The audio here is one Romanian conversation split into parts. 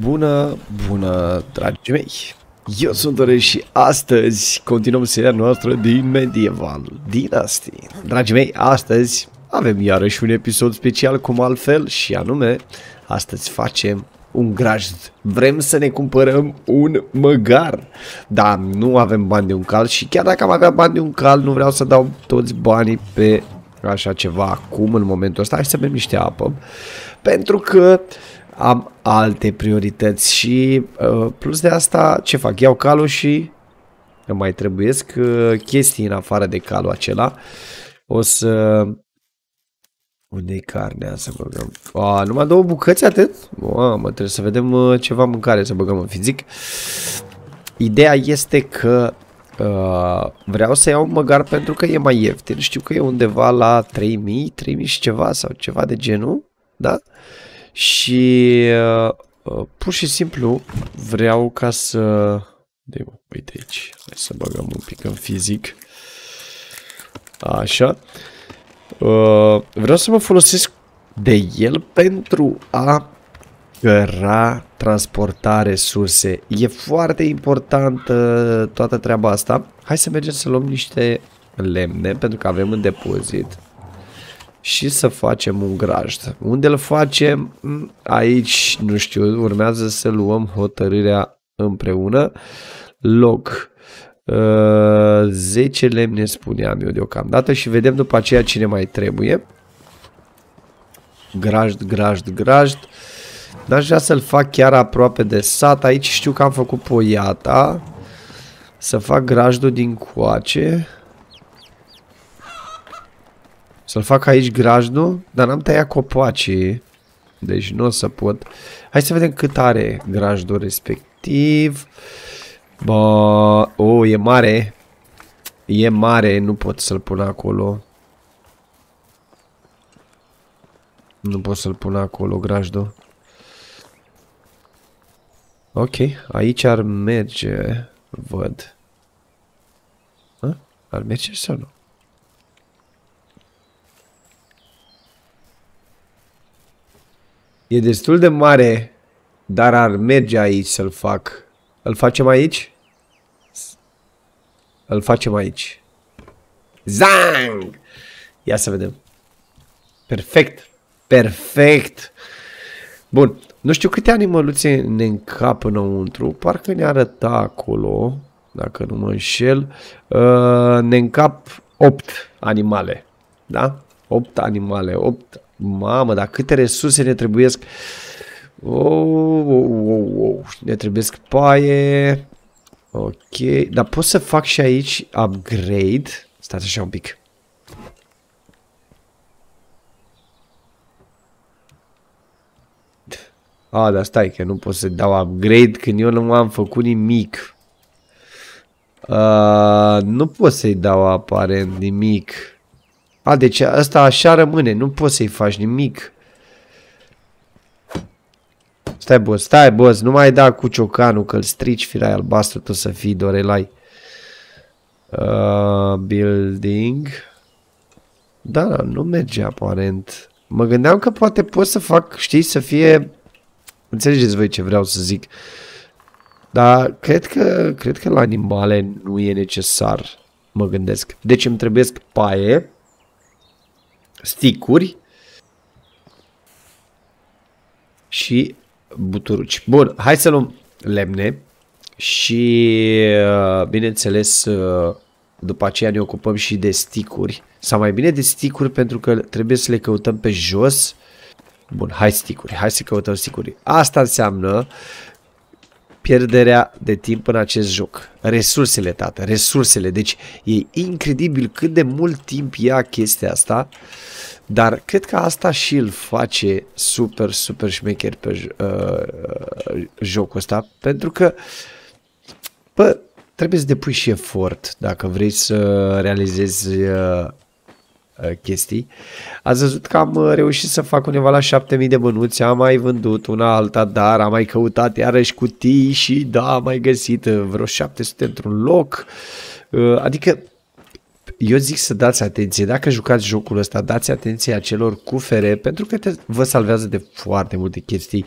Bună, bună, dragii mei! Eu sunt Dorel și astăzi continuăm seria noastră din Medieval Dynasty. Dragii mei, astăzi avem iarăși un episod special cum altfel și anume, astăzi facem un grajd. Vrem să ne cumpărăm un măgar. Da, nu avem bani de un cal și chiar dacă am avea bani de un cal, nu vreau să dau toți banii pe așa ceva acum, în momentul ăsta. Hai să bem niște apă. Pentru că am alte priorități și uh, plus de asta, ce fac? Iau calul și îmi mai trebuiesc uh, chestii în afară de calul acela. O să... unde e carnea să băgăm? A, numai două bucăți atât? Mamă, trebuie să vedem uh, ceva mâncare să băgăm în fizic. Ideea este că uh, vreau să iau un măgar pentru că e mai ieftin. Știu că e undeva la 3000, 3000 și ceva sau ceva de genul, da? Uh, și uh, uh, pur și simplu vreau ca să... De, uite aici, hai să băgăm un pic în fizic. Așa. Uh, vreau să mă folosesc de el pentru a căra transporta resurse. E foarte importantă toată treaba asta. Hai să mergem să luăm niște lemne pentru că avem în depozit și să facem un grajd. Unde îl facem? Mm, aici, nu știu, urmează să luăm hotărârea împreună. Loc. Uh, 10 lemne spuneam eu deocamdată și vedem după aceea cine mai trebuie. Grajd, grajd, grajd. N-aș vrea să-l fac chiar aproape de sat. Aici știu că am făcut poiata. Să fac grajdul din coace. Să-l fac aici grajdul, dar n-am tăiat copacii. Deci nu o să pot. Hai să vedem cât are grajdul respectiv. Bă, o, oh, e mare. E mare, nu pot să-l pun acolo. Nu pot să-l pun acolo, grajdul. Ok, aici ar merge, văd. A? Ar merge sau nu? E destul de mare, dar ar merge aici să-l fac. Îl facem aici? Îl facem aici. Zang! Ia să vedem. Perfect. Perfect. Bun. Nu știu câte animăluțe ne încap înăuntru. Parcă ne arăta acolo, dacă nu mă înșel. Uh, ne încap 8 animale. Da? 8 animale. 8 Mamă, dar câte resurse ne trebuiesc. Oh, oh, oh, oh. Ne trebuiesc paie. Ok, dar pot să fac și aici upgrade. Stați așa un pic. A, ah, dar stai că nu pot să dau upgrade când eu nu am făcut nimic. Uh, nu pot să-i dau aparent nimic. A, deci asta așa rămâne, nu poți să-i faci nimic. Stai, boss, stai, boss, nu mai da cu ciocanul, că-l strici firai albastru, tu să fii dorelai. Uh, building. Da, da, nu merge aparent. Mă gândeam că poate pot să fac, știi, să fie... Înțelegeți voi ce vreau să zic. Dar cred că, cred că la animale nu e necesar, mă gândesc. Deci îmi trebuie paie sticuri și buturuci. Bun, hai să luăm lemne și uh, bineînțeles uh, după aceea ne ocupăm și de sticuri sau mai bine de sticuri pentru că trebuie să le căutăm pe jos. Bun, hai sticuri, hai să căutăm sticuri. Asta înseamnă pierderea de timp în acest joc. Resursele, tată, resursele. Deci e incredibil cât de mult timp ia chestia asta, dar cred că asta și îl face super, super șmecher pe uh, jocul ăsta, pentru că, bă, trebuie să depui și efort dacă vrei să realizezi uh, Uh, chestii. Ați văzut că am uh, reușit să fac undeva la 7000 de bănuți, am mai vândut una alta, dar am mai căutat iarăși cutii și da, am mai găsit uh, vreo 700 într-un loc. Adică eu zic să dați atenție, dacă jucați jocul ăsta, dați atenție acelor cufere, pentru că te, vă salvează de foarte multe chestii.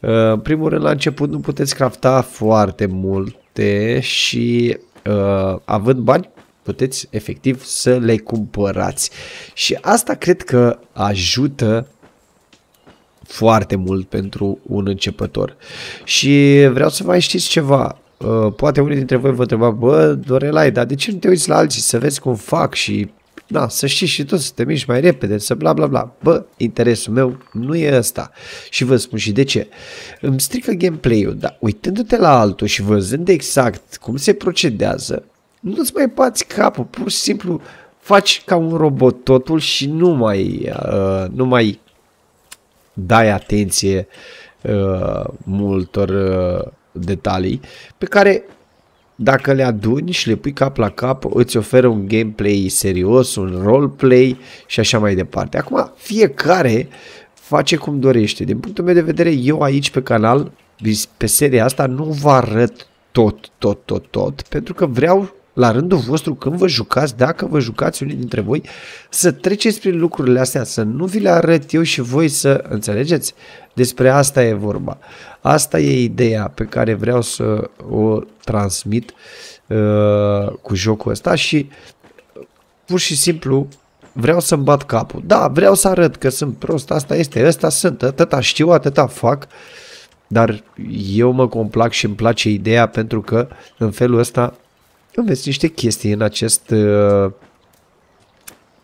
Uh, în primul rând, la început nu puteți crafta foarte multe și uh, având bani, puteți efectiv să le cumpărați. Și asta cred că ajută foarte mult pentru un începător. Și vreau să mai știți ceva. Uh, poate unii dintre voi vă întreba, bă, Dorelai, dar de ce nu te uiți la alții să vezi cum fac și da, să știi și tu să te miști mai repede, să bla bla bla. Bă, interesul meu nu e ăsta. Și vă spun și de ce. Îmi strică gameplay-ul, dar uitându-te la altul și văzând exact cum se procedează, nu-ți mai bați capul, pur și simplu faci ca un robot totul și nu mai, uh, nu mai dai atenție uh, multor uh, detalii pe care dacă le aduni și le pui cap la cap, îți oferă un gameplay serios, un roleplay și așa mai departe. Acum, fiecare face cum dorește. Din punctul meu de vedere, eu aici pe canal, pe seria asta, nu vă arăt tot, tot, tot, tot, pentru că vreau la rândul vostru, când vă jucați, dacă vă jucați unii dintre voi, să treceți prin lucrurile astea, să nu vi le arăt eu și voi să înțelegeți. Despre asta e vorba. Asta e ideea pe care vreau să o transmit uh, cu jocul ăsta și pur și simplu vreau să-mi bat capul. Da, vreau să arăt că sunt prost, asta este, ăsta sunt, atâta știu, atâta fac, dar eu mă complac și îmi place ideea pentru că în felul ăsta înveți niște chestii în acest uh,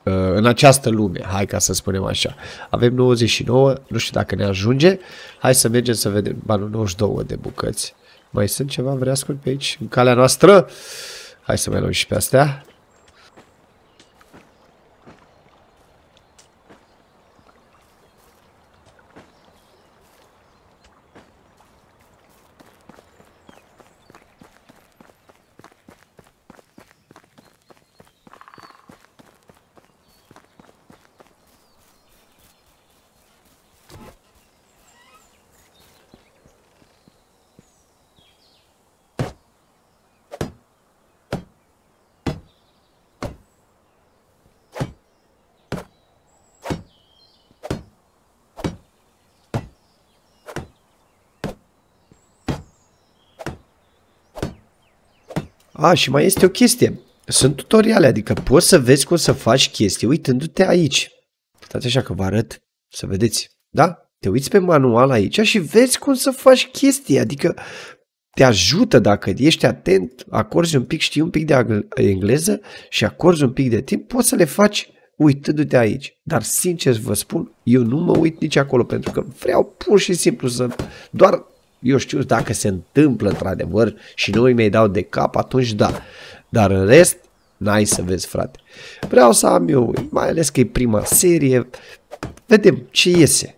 uh, în această lume, hai ca să spunem așa. Avem 99, nu știu dacă ne ajunge, hai să mergem să vedem, banul 92 de bucăți. Mai sunt ceva vreascuri pe aici, în calea noastră? Hai să mai luăm și pe astea. A, și mai este o chestie. Sunt tutoriale, adică poți să vezi cum să faci chestii uitându-te aici. Stați așa că vă arăt să vedeți. Da? Te uiți pe manual aici și vezi cum să faci chestii, adică te ajută dacă ești atent, acorzi un pic, știi un pic de engleză și acorzi un pic de timp, poți să le faci uitându-te aici. Dar sincer vă spun, eu nu mă uit nici acolo pentru că vreau pur și simplu să doar eu știu dacă se întâmplă într-adevăr și nu îi dau de cap, atunci da. Dar în rest, n-ai să vezi, frate. Vreau să am eu, mai ales că e prima serie, vedem ce iese.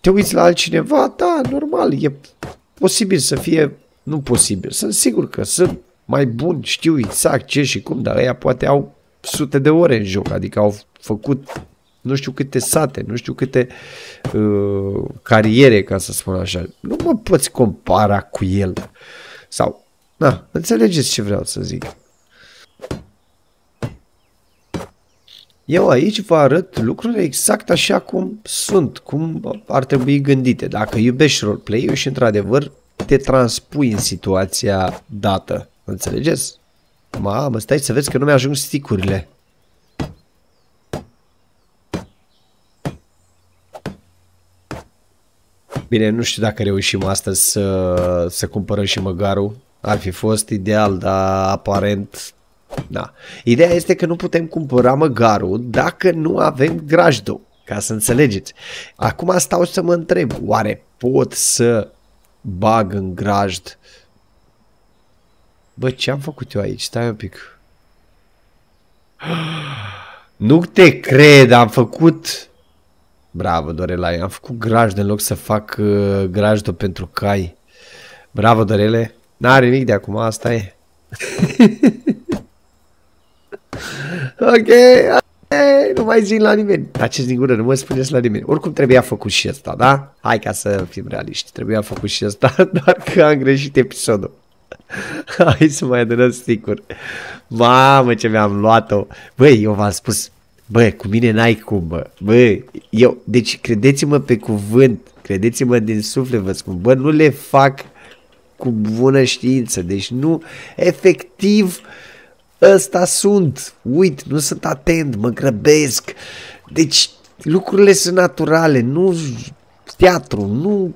Te uiți la altcineva? Da, normal, e posibil să fie, nu posibil, sunt sigur că sunt mai buni, știu exact ce și cum, dar ăia poate au sute de ore în joc, adică au făcut nu știu câte sate, nu știu câte uh, cariere, ca să spun așa. Nu mă poți compara cu el. Sau, na, înțelegeți ce vreau să zic. Eu aici vă arăt lucrurile exact așa cum sunt, cum ar trebui gândite. Dacă iubești roleplay-ul și într-adevăr te transpui în situația dată. Înțelegeți? Mamă, stai să vezi că nu mi-ajung sticurile. Bine, nu știu dacă reușim astăzi să, să cumpărăm și măgarul. Ar fi fost ideal, dar aparent da. Ideea este că nu putem cumpăra măgarul dacă nu avem grajdul, ca să înțelegeți. Acum stau să mă întreb, oare pot să bag în grajd? Bă, ce am făcut eu aici? Stai un pic. Nu te cred, am făcut Bravo, Dorelai. Am făcut grajd în loc să fac uh, grajdul pentru cai. Bravo, Dorele. N-are nimic de acum, asta e. ok, Hey, nu mai zic la nimeni. Taceți din gură, nu mă spuneți la nimeni. Oricum trebuia făcut și asta, da? Hai ca să fim realiști. Trebuia făcut și asta, doar că am greșit episodul. Hai să mai adunăm sticuri. Mamă, ce mi-am luat-o. Băi, eu v-am spus, bă, cu mine n-ai cum, bă. Bă, eu, deci credeți-mă pe cuvânt, credeți-mă din suflet, vă spun, bă, nu le fac cu bună știință, deci nu, efectiv, ăsta sunt, uit, nu sunt atent, mă grăbesc, deci lucrurile sunt naturale, nu teatru, nu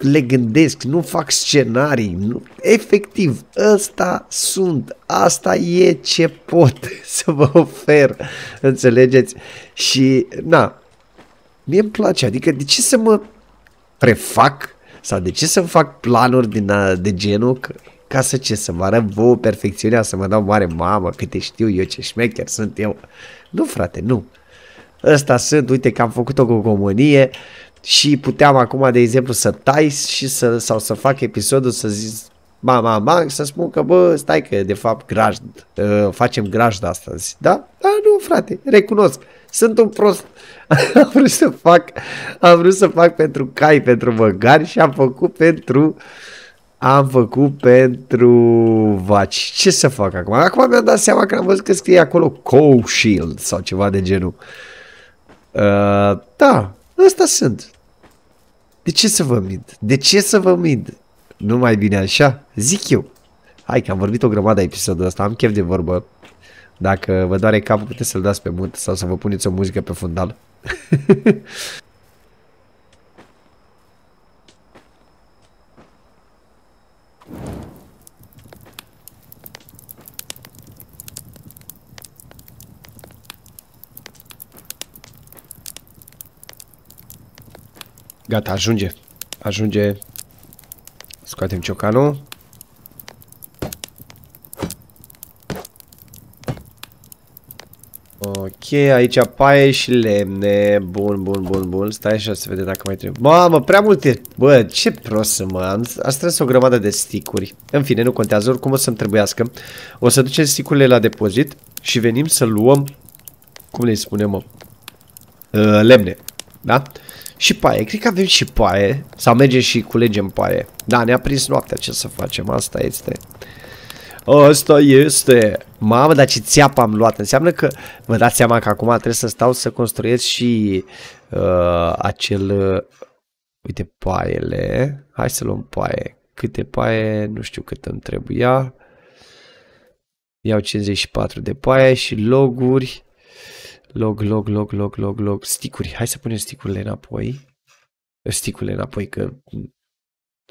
le gândesc, nu fac scenarii, nu, efectiv, ăsta sunt, asta e ce pot să vă ofer, înțelegeți? Și, na, mie îmi place, adică de ce să mă prefac sau de ce să fac planuri din a, de genul că, ca să ce, să mă arăt vouă perfecțiunea, să mă dau mare mamă, câte știu eu ce șmecher sunt eu. Nu, frate, nu. Ăsta sunt, uite că am făcut-o cu comunie, și puteam acum, de exemplu, să tai și să, sau să fac episodul să zic ba, ba, ba, să spun că, bă, stai că, de fapt, grajd, uh, facem grajd astăzi. Da? Da, nu, frate, recunosc. Sunt un prost. am vrut să fac, am vrut să fac pentru cai, pentru măgari și am făcut pentru, am făcut pentru vaci. Ce să fac acum? Acum mi-am dat seama că am văzut că scrie acolo Co-Shield sau ceva de genul. Uh, da, Ăsta sunt. De ce să vă mint? De ce să vă mint? Nu mai bine așa? Zic eu. Hai că am vorbit o grămadă episodul ăsta, am chef de vorbă. Dacă vă doare capul, puteți să-l dați pe mult sau să vă puneți o muzică pe fundal. Gata, ajunge. Ajunge. Scoatem ciocanul. Ok, aici paie și lemne. Bun, bun, bun, bun. Stai așa să vedem dacă mai trebuie. Mamă, prea multe. Bă, ce prost mă. Am, am strâns o grămadă de sticuri. În fine, nu contează. Oricum o să-mi trebuiască. O să ducem sticurile la depozit și venim să luăm, cum le spunem, mă, uh, lemne. Da? Și paie, cred că avem și paie. Sau mergem și culegem paie. Da, ne-a prins noaptea, ce să facem, asta este. Asta este. Mamă, dar ce țeapă am luat. Înseamnă că vă dați seama că acum trebuie să stau să construiesc și uh, acel... Uh, uite, paiele. Hai să luăm paie. Câte paie? Nu știu cât îmi trebuia. Iau 54 de paie și loguri. Log, log, log, log, log, log. Sticuri. Hai să punem sticurile înapoi. Sticurile înapoi, că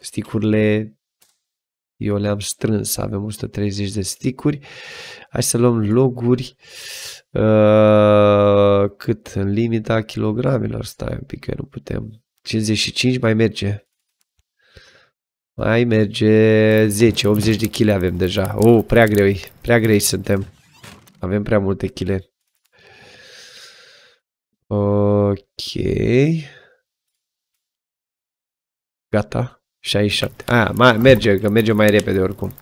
sticurile eu le-am strâns. Avem 130 de sticuri. Hai să luăm loguri. Uh, cât în limita kilogramelor. Stai un pic că nu putem. 55 mai merge. Mai merge 10, 80 de kg avem deja. Oh, prea grei, prea grei suntem. Avem prea multe kg. Ok. Gata. 67. A, mai, merge, că merge mai repede oricum.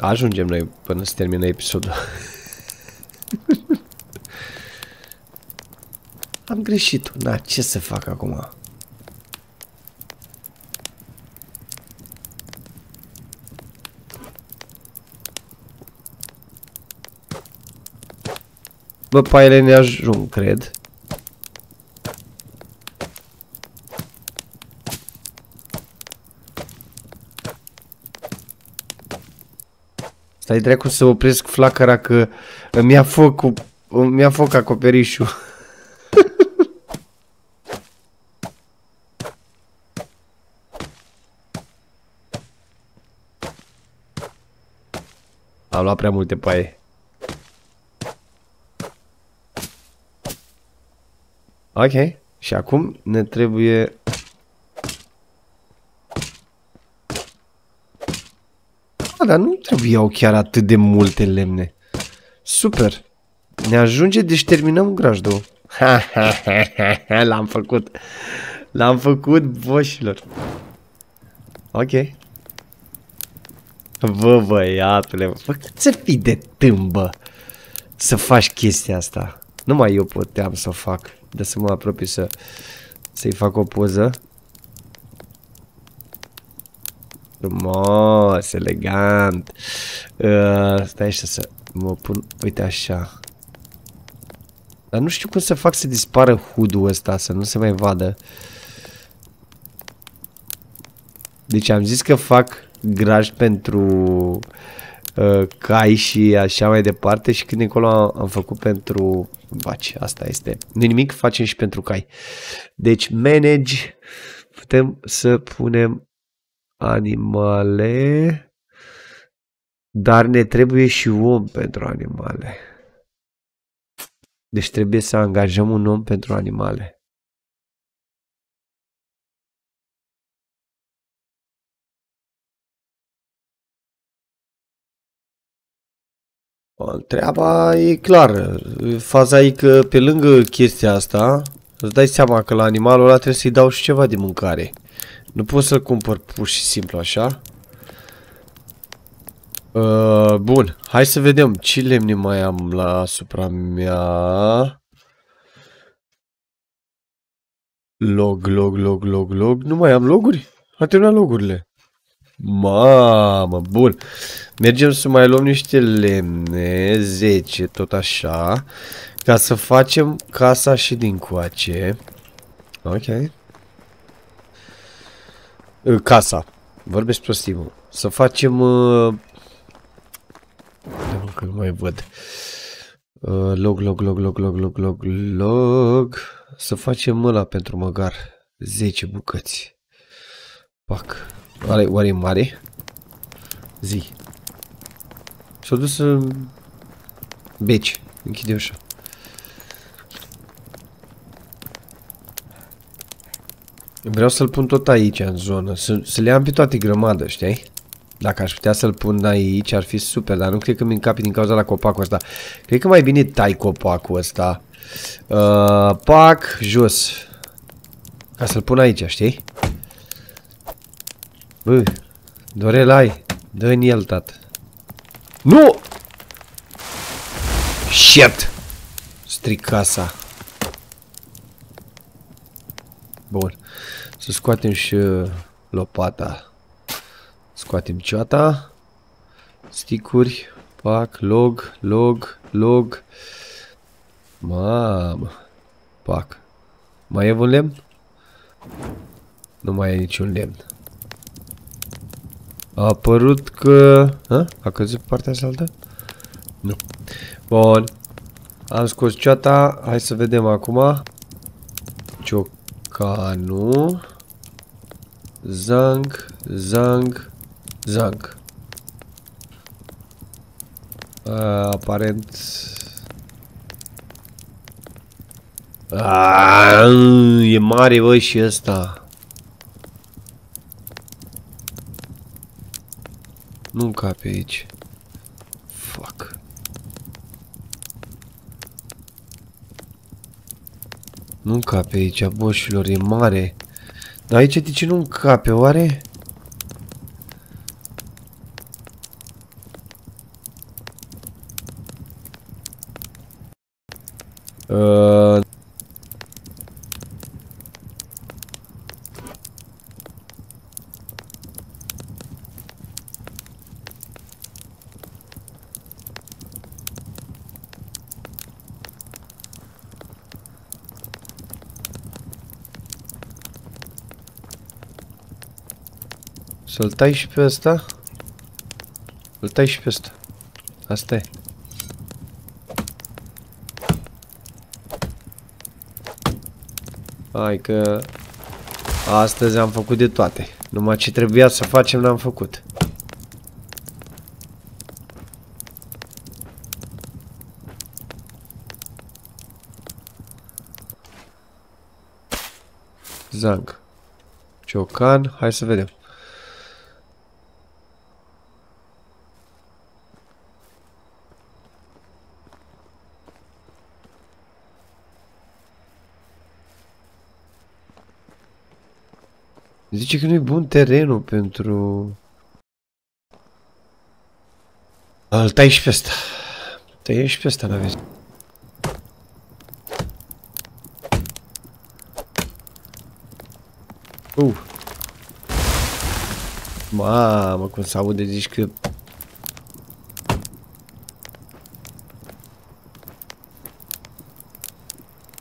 Ajungem noi până să termină episodul. Am greșit. Da, ce să fac acum? Bă, paiele ne ajung, cred. Stai dracu să opresc flacăra că îmi ia foc, îmi ia foc acoperișul. Am luat prea multe paie. Ok. Și acum ne trebuie... Ah, dar nu trebuiau chiar atât de multe lemne. Super. Ne ajunge, deci terminăm grajdul. L-am făcut. L-am făcut, boșilor. Ok. Bă, băiatule, bă, cât să fii de tâmbă să faci chestia asta. Numai eu puteam să o fac. De să mă apropii să, să-i fac o poză. Frumos, elegant. Uh, stai așa să mă pun, uite așa. Dar nu știu cum să fac să dispară hudul ăsta, să nu se mai vadă. Deci am zis că fac graj pentru uh, cai și așa mai departe și când încolo am, am făcut pentru vaci. Asta este. Nu nimic, facem și pentru cai. Deci manage, putem să punem animale, dar ne trebuie și om pentru animale. Deci trebuie să angajăm un om pentru animale. Treaba e clară. Faza e că pe lângă chestia asta, îți dai seama că la animalul ăla trebuie să-i dau și ceva de mâncare. Nu pot să-l cumpăr pur și simplu așa. Uh, bun, hai să vedem ce lemne mai am la asupra mea. Log, log, log, log, log. Nu mai am loguri? A terminat logurile. Mamă, bun. Mergem să mai luăm niște lemne, 10, tot așa, ca să facem casa și din coace. Ok. Casa. Vorbesc prostii, Să facem... Uh... Că nu mai văd. Uh, log, log, log, log, log, log, log, log. Să facem ăla pentru măgar. 10 bucăți. Pac. Oare, oare e mare? Zi. S-a dus în beci. Închide ușa. Vreau să-l pun tot aici, în zonă. Să, să le am pe toate grămadă, știi? Dacă aș putea să-l pun aici, ar fi super, dar nu cred că mi încapi din cauza la copacul ăsta. Cred că mai bine tai copacul ăsta. Uh, pac, jos. Ca să-l pun aici, știi? Bă, Dorel, ai. Dă în el, tată. Nu! Shit! Stric casa. Bun. Să scoatem și uh, lopata. Scoatem ceata. Sticuri. Pac, log, log, log. Mamă. Pac. Mai e un lemn? Nu mai e niciun lemn. A apărut că... A, a căzut partea asta altă? Nu. Bun. Am scos ceata. Hai să vedem acum. Ciocanu. Zang. Zang. Zang. A, aparent... A, e mare, băi, și ăsta. Nu încape aici. Fuck. Nu încape aici, boșilor, e mare. Dar aici de ce nu încape, oare? Uh, Să-l tai și pe ăsta? Îl tai și pe ăsta. Asta e. Hai că astăzi am făcut de toate. Numai ce trebuia să facem l-am făcut. Zang. Ciocan, hai să vedem. Zice că nu e bun terenul pentru... Îl tai și pe ăsta. Tăie și pe ăsta, n-aveți. Uh. Mamă, cum se aude, zici că...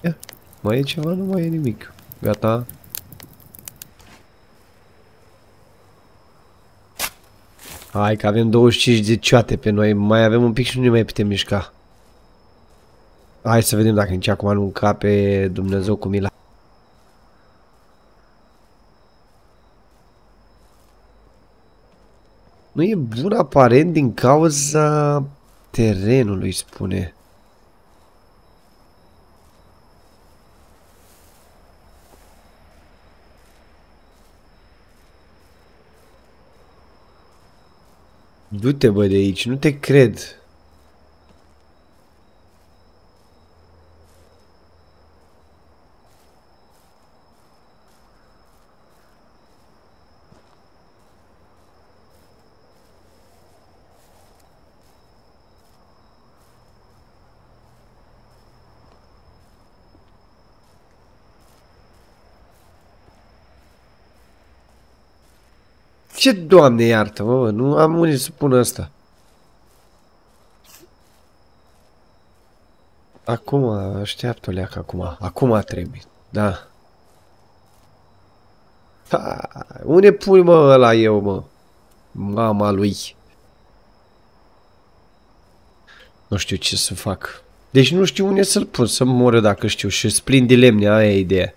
Ia, mai e ceva? Nu mai e nimic. Gata. Hai că avem 25 de cioate pe noi, mai avem un pic și nu ne mai putem mișca. Hai să vedem dacă nici acum nu încape Dumnezeu cu mila. Nu e bun aparent din cauza terenului, spune. Du-te, bă, de aici, nu te cred. Ce doamne iartă, mă, nu am unde să pun asta. Acum, așteaptă leac acum. Acum trebuie, da. Ha, unde pui mă ăla eu, mă? Mama lui. Nu știu ce să fac. Deci nu știu unde să-l pun, să moră dacă știu și splin de lemne, aia e ideea.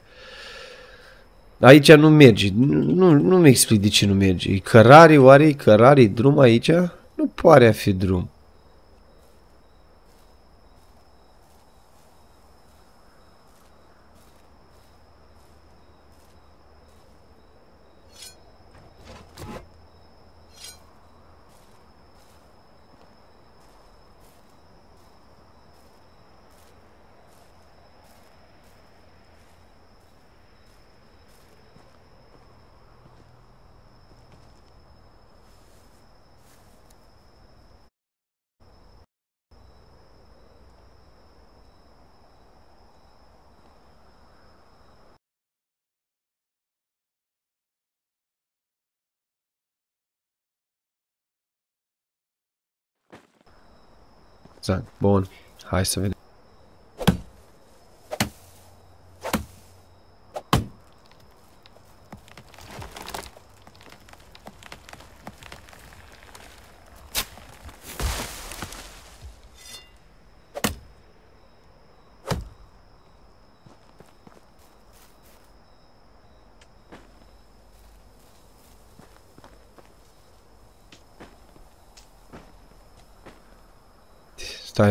Aici nu merge. Nu, nu mi explic de ce nu merge. E cărare, oare e cărare, drum aici? Nu pare a fi drum. Exact. Bun. Hai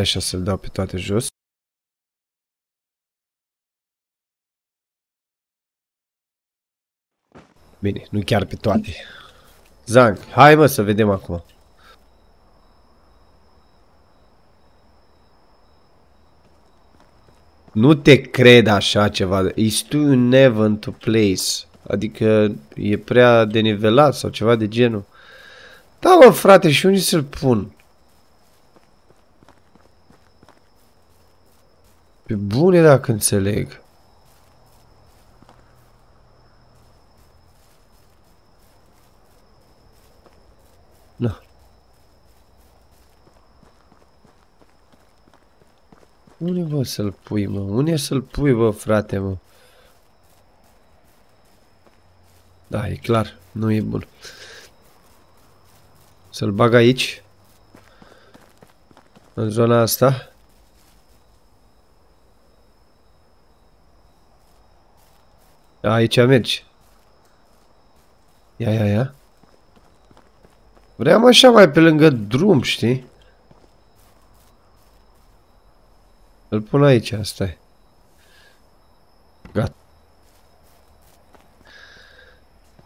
să vedem. Stai așa să-l dau pe toate jos. Bine, nu chiar pe toate. Zang, hai mă să vedem acum. Nu te cred așa ceva. Is too never to place. Adică e prea denivelat sau ceva de genul. Da, mă, frate, și unde să-l pun? Pe bune dacă înțeleg. Na. Unde vă să-l pui, mă? Unde să-l pui, bă, frate, mă? Da, e clar. Nu e bun. Să-l bag aici. În zona asta. Aici mergi. Ia, ia, ia. Vreau așa mai pe lângă drum, știi? Îl pun aici, asta e. Gata.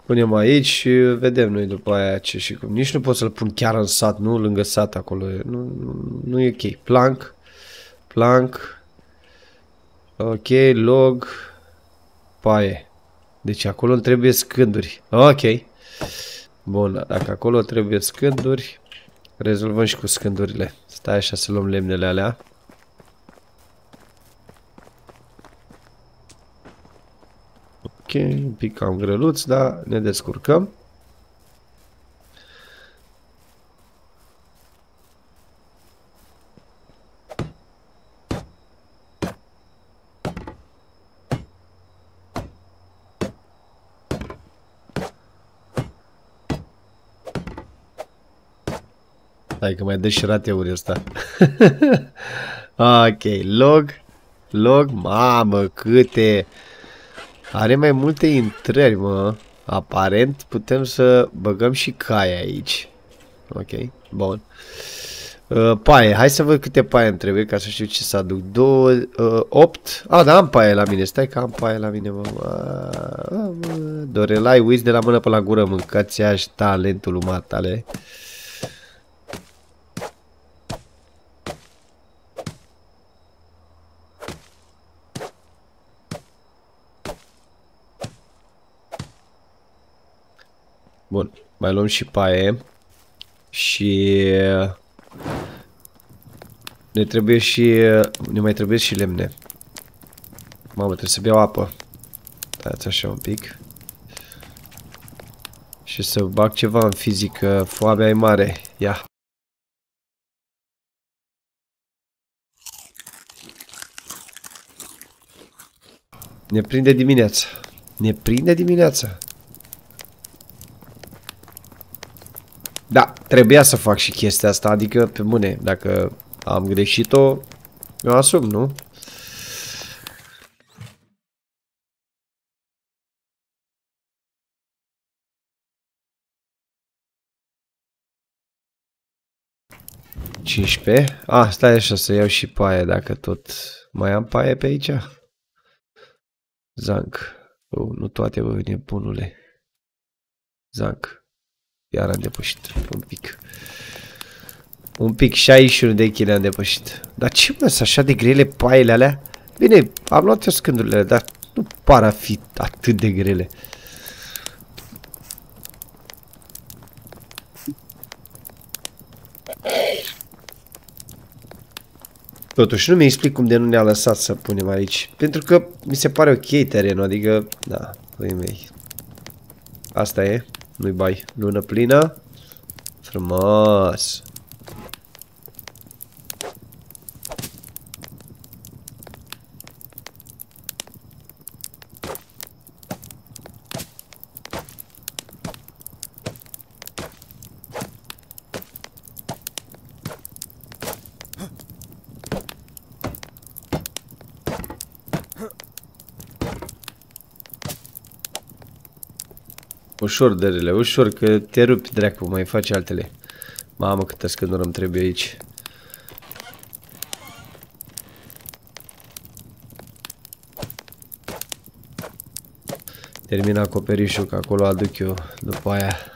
Punem aici și vedem noi după aia ce și cum. Nici nu pot să-l pun chiar în sat, nu lângă sat acolo. Nu, nu, nu e ok. Plank. Plank. Ok, log. Paie. Deci acolo îmi trebuie scânduri. Ok. Bun, dacă acolo trebuie scânduri, Rezolvăm și cu scândurile. Stai așa să luăm lemnele alea. Ok, un pic cam grăluț, dar ne descurcăm. Stai că mai dă și rateuri ăsta. ok, log. Log, mamă, câte... Are mai multe intrări, mă. Aparent putem să băgăm și cai aici. Ok, bun. Uh, paie, hai să văd câte paie îmi trebuie ca să știu ce să aduc. 2, uh, 8. Ah, da, am paie la mine. Stai că am paie la mine, mă. Uh, Dorelai, uiți de la mână pe la gură, mâncați aș talentul umatale. tale. Bun, mai luăm și paie. Și... Ne trebuie și... Ne mai trebuie și lemne. Mamă, trebuie să beau apă. Dați așa un pic. Și să bag ceva în fizică. Foamea e mare. Ia. Ne prinde dimineața. Ne prinde dimineața. Da, trebuia să fac și chestia asta, adică, pe bune, dacă am greșit-o, eu asum, nu? Cincisprezece. Ah, stai așa să iau și paie dacă tot mai am paie pe aici. Zanc. Oh, nu toate, bă, nebunule. Zanc. Iar am depășit un pic. Un pic, 61 de kg am depășit. Dar ce mă, sunt așa de grele paiele alea? Bine, am luat eu scândurile, dar nu par a fi atât de grele. Totuși, nu mi explic cum de nu ne-a lăsat să punem aici. Pentru că mi se pare ok terenul, adică, da, mei. Asta e. Nu-i bai. Lună plină. Frumos. Ușor, dările, ușor, că te rupi, dracu, mai faci altele. Mamă, câtă scândură îmi trebuie aici. Termin acoperișul, că acolo aduc eu după aia.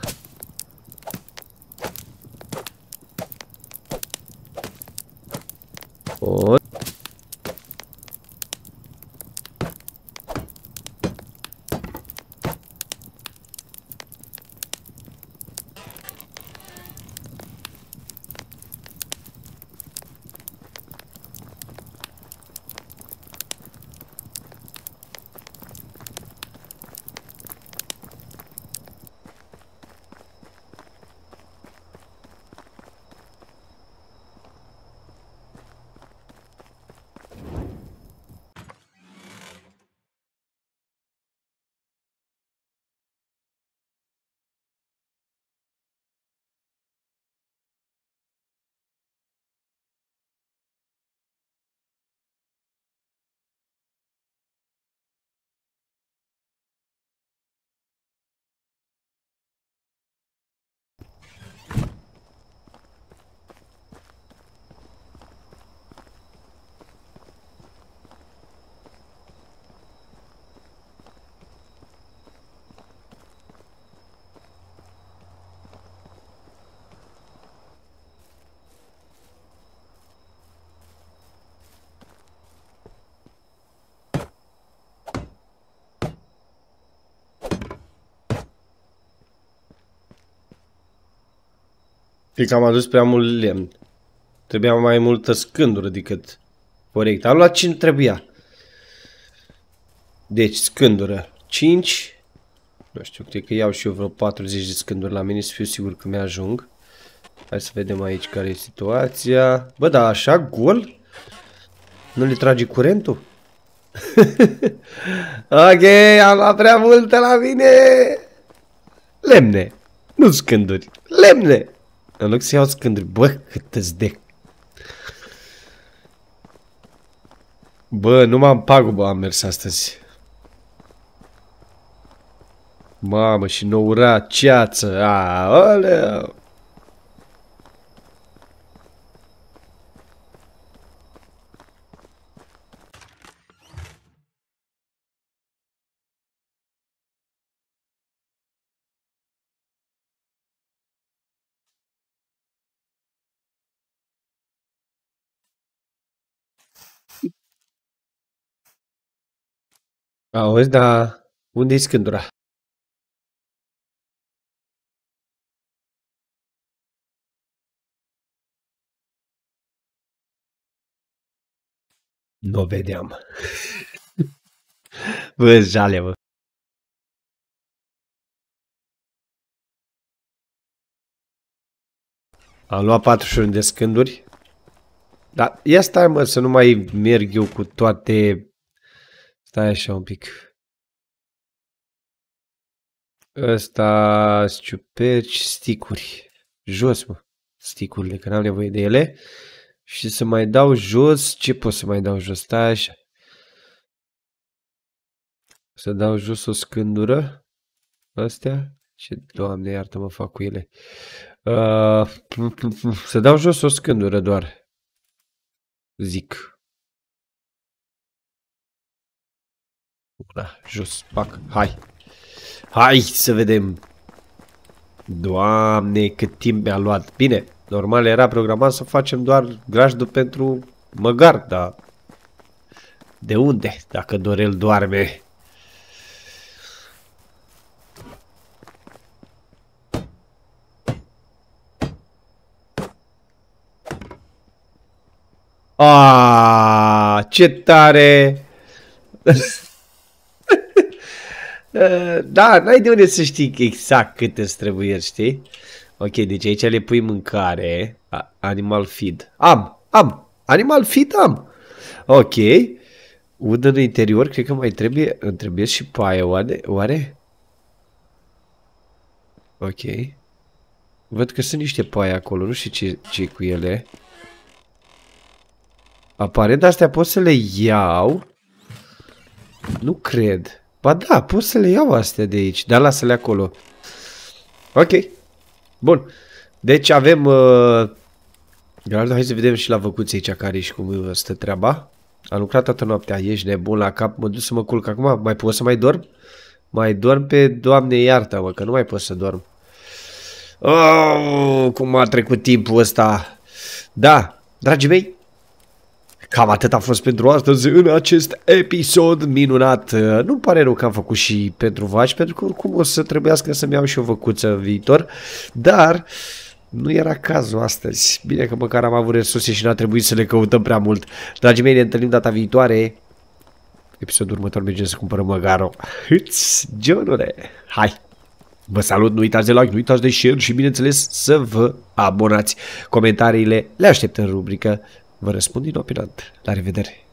Cred că am adus prea mult lemn. Trebuia mai multă scândură decât corect. Am luat ce trebuia. Deci, scândură. 5. Nu știu, cred că iau și eu vreo 40 de scânduri la mine să fiu sigur că mi-ajung. Hai să vedem aici care e situația. Bă, da, așa, gol? Nu le trage curentul? ok, am luat prea multe la mine. Lemne, nu scânduri, lemne. În loc să iau scânduri, bă, cât îți de... Bă, nu m-am pagubă am mers astăzi. Mamă, și noura ceață, aoleu. Auzi, dar unde-i scândura? Nu o vedeam. bă, jale, bă. Am luat 41 de scânduri. Dar ia stai mă să nu mai merg eu cu toate Stai așa un pic. Ăsta, șciuperci, sticuri. Jos, mă. Sticurile, că n-am nevoie de ele. Și să mai dau jos, ce pot să mai dau jos? Stai așa. Să dau jos o scândură. Astea. Ce, doamne, iartă-mă, fac cu ele. Uh, să dau jos o scândură doar. Zic. Da, jos, pac, hai. Hai să vedem. Doamne, cât timp mi-a luat. Bine, normal era programat să facem doar grajdul pentru măgar, dar... De unde, dacă Dorel doarme? Ah, ce tare! Uh, da, n-ai de unde să știi exact cât îți trebuie, știi? Ok, deci aici le pui mâncare, animal feed. Am, am, animal feed am. Ok, ud în interior, cred că mai trebuie, îmi trebuie și paie, oare? oare? Ok. Văd că sunt niște paie acolo, nu știu ce, ce cu ele. Aparent astea pot să le iau. Nu cred. Ba da, pot să le iau astea de aici, dar lasă-le acolo. Ok. Bun. Deci avem... Uh... Gerardo, hai să vedem și la văcuți aici care și cum stă treaba. Am lucrat toată noaptea, ești nebun la cap, mă duc să mă culc acum, mai pot să mai dorm? Mai dorm pe Doamne iartă mă, că nu mai pot să dorm. Oh, cum a trecut timpul ăsta. Da, dragii mei, Cam atât a fost pentru astăzi în acest episod minunat. Nu pare rău că am făcut și pentru vaci, pentru că oricum o să trebuiască să-mi iau și o văcuță în viitor, dar nu era cazul astăzi. Bine că măcar am avut resurse și n-a trebuit să le căutăm prea mult. Dragii mei, ne întâlnim data viitoare. Episodul următor mergem să cumpărăm măgaro. Hâți, Johnule! Hai! Vă salut, nu uitați de like, nu uitați de share și bineînțeles să vă abonați. Comentariile le aștept în rubrică Vă răspund din opinant. La revedere!